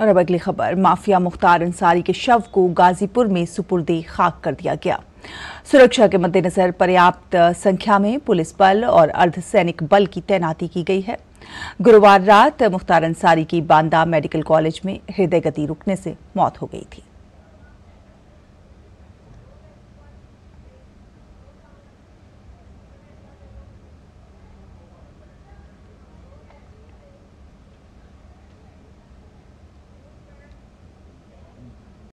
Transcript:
और अब अगली खबर, माफिया मुख्तार अंसारी के शव को गाजीपुर में सुपुर्दे खाक कर दिया गया। सुरक्षा के मद्देनजर पर्याप्त संख्या में पुलिस बल और अर्धसैनिक बल की तैनाती की गई है। गुरुवार रात मुख्तार अंसारी की बांदा मेडिकल कॉलेज में हृदय गति रुकने से मौत हो गई थी।